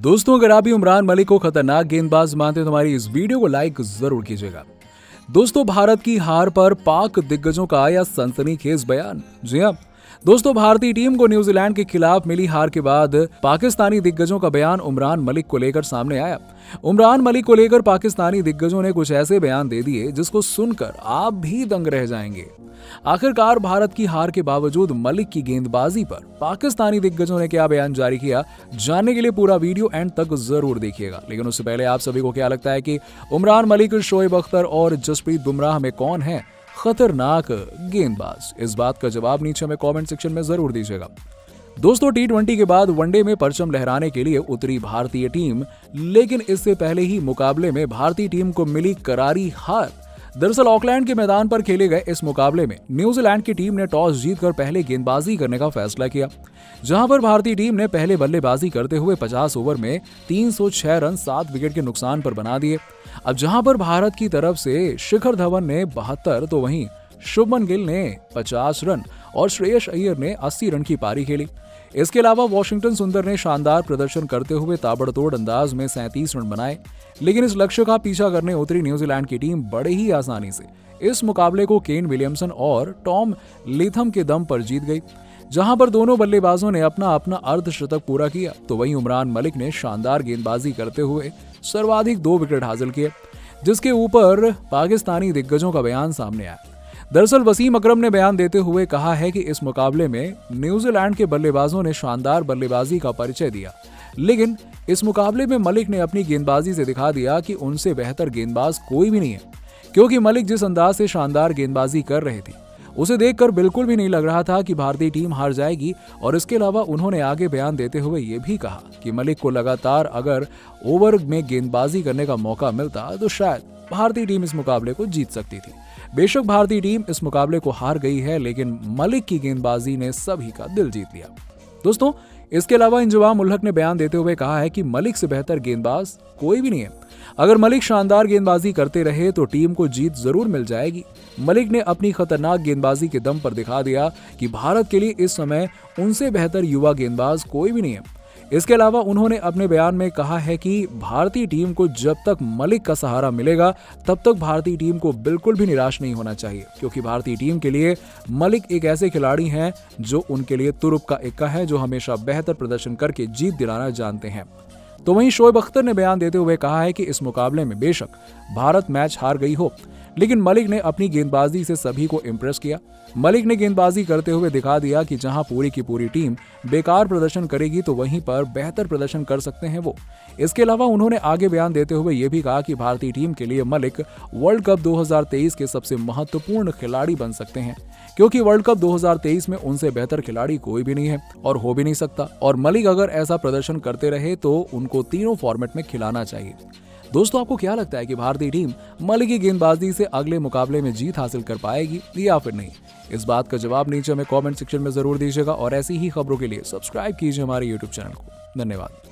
दोस्तों, अगर आप भी उमरान मलिक को खतरनाक गेंदबाज मानते हैं तो हमारी इस वीडियो को लाइक ज़रूर कीजिएगा। दोस्तों, भारत की हार पर पाक दिग्गजों का आया सनसनीखेज बयान। जी हाँ दोस्तों, भारतीय टीम को न्यूजीलैंड के खिलाफ मिली हार के बाद पाकिस्तानी दिग्गजों का बयान उमरान मलिक को लेकर सामने आया। उमरान मलिक को लेकर पाकिस्तानी दिग्गजों ने कुछ ऐसे बयान दे दिए, जिसको सुनकर आप भी दंग रह जाएँगे। आखिरकार भारत की हार के बावजूद मलिक की गेंदबाजी पर पाकिस्तानी दिग्गजों ने क्या बयान जारी किया, जानने के लिए पूरा वीडियो एंड तक ज़रूर देखिएगा। लेकिन उससे पहले आप सभी को क्या लगता है कि उमरान मलिक, शोएब अख्तर और जसप्रीत बुमराह में कौन है? खतरनाक गेंदबाज। इस बात का जवाब नीचे हमें कमेंट सेक्शन में ज़रूर दीजिएगा। दोस्तों टी के बाद वनडे में परचम लहराने के लिए उतरी भारतीय टीम, लेकिन इससे पहले ही मुकाबले में भारतीय टीम को मिली करारी हार। दरअसल ऑकलैंड के मैदान पर खेले गए इस मुकाबले में न्यूजीलैंड की टीम ने टॉस जीतकर पहले गेंदबाजी करने का फैसला किया, जहाँ पर भारतीय टीम ने पहले बल्लेबाजी करते हुए 50 ओवर में 306 रन सात विकेट के नुकसान पर बना दिए। अब जहाँ पर भारत की तरफ़ से शिखर धवन ने बहत्तर तो वहीं शुभमन गिल ने 50 रन और श्रेयस अय्यर ने 80 रन की पारी खेली। इसके अलावा वॉशिंगटन सुंदर ने शानदार प्रदर्शन करते हुए ताबड़तोड़ अंदाज में सैंतीस रन बनाए, लेकिन इस लक्ष्य का पीछा करने उतरी न्यूजीलैंड की टीम बड़े ही आसानी से इस मुकाबले को केन विलियमसन और टॉम लिथम के दम पर जीत गई, जहाँ पर दोनों बल्लेबाजों ने अपना अपना अर्धशतक पूरा किया। तो वहीं उमरान मलिक ने शानदार गेंदबाजी करते हुए सर्वाधिक दो विकेट हासिल किए, जिसके ऊपर पाकिस्तानी दिग्गजों का बयान सामने आया। दरअसल वसीम अकरम ने बयान देते हुए कहा है कि इस मुकाबले में न्यूजीलैंड के बल्लेबाजों ने शानदार बल्लेबाजी का परिचय दिया। लेकिन इस मुकाबले में मलिक ने अपनी गेंदबाजी से दिखा दिया कि उनसे बेहतर गेंदबाज कोई भी नहीं है, क्योंकि मलिक जिस अंदाज से शानदार गेंदबाजी कर रहे थे, उसे देखकर बिल्कुल भी नहीं लग रहा था कि भारतीय टीम हार जाएगी, और इसके अलावा उन्होंने आगे बयान देते हुए ये भी कहा कि मलिक को लगातार अगर ओवर में गेंदबाजी करने का मौका मिलता तो शायद भारतीय टीम इस मुकाबले को जीत सकती थी। बेशक भारतीय टीम इस मुकाबले को हार गई है, लेकिन मलिक की गेंदबाजी ने सभी का दिल जीत लिया। दोस्तों, इसके अलावा इंजवाम उल्हक ने बयान देते हुए कहा है कि मलिक से बेहतर गेंदबाज कोई भी नहीं है। अगर मलिक शानदार गेंदबाजी करते रहे तो टीम को जीत ज़रूर मिल जाएगी। मलिक ने अपनी खतरनाक गेंदबाजी के दम पर दिखा दिया कि भारत के लिए इस समय उनसे बेहतर युवा गेंदबाज कोई भी नहीं है। इसके अलावा उन्होंने अपने बयान में कहा है कि भारतीय टीम को जब तक मलिक का सहारा मिलेगा, तब तक भारतीय टीम को बिल्कुल भी निराश नहीं होना चाहिए, क्योंकि भारतीय टीम के लिए मलिक एक ऐसे खिलाड़ी हैं जो उनके लिए तुरुप का इक्का है, जो हमेशा बेहतर प्रदर्शन करके जीत दिलाना जानते हैं। तो वहीं शोएब अख्तर ने बयान देते हुए कहा है कि इस मुकाबले में बेशक भारत मैच हार गई हो लेकिन मलिक ने अपनी गेंदबाजी से सभी को इम्प्रेस किया। मलिक ने गेंदबाजी करते हुए दिखा दिया कि जहाँ पूरी की पूरी टीम बेकार प्रदर्शन करेगी तो वहीं पर बेहतर प्रदर्शन कर सकते हैं वो। इसके अलावा उन्होंने आगे बयान देते हुए यह भी कहा कि भारतीय टीम के लिए मलिक वर्ल्ड कप 2023 के सबसे महत्वपूर्ण खिलाड़ी बन सकते हैं, क्योंकि वर्ल्ड कप 2023 में उनसे बेहतर खिलाड़ी कोई भी नहीं है और हो भी नहीं सकता। और मलिक अगर ऐसा प्रदर्शन करते रहे तो उनको तीनों फॉर्मेट में खिलाना चाहिए। दोस्तों, आपको क्या लगता है कि भारतीय टीम मलिक की गेंदबाजी से अगले मुकाबले में जीत हासिल कर पाएगी या फिर नहीं? इस बात का जवाब नीचे हमें कमेंट सेक्शन में ज़रूर दीजिएगा और ऐसी ही खबरों के लिए सब्सक्राइब कीजिए हमारे यूट्यूब चैनल को। धन्यवाद।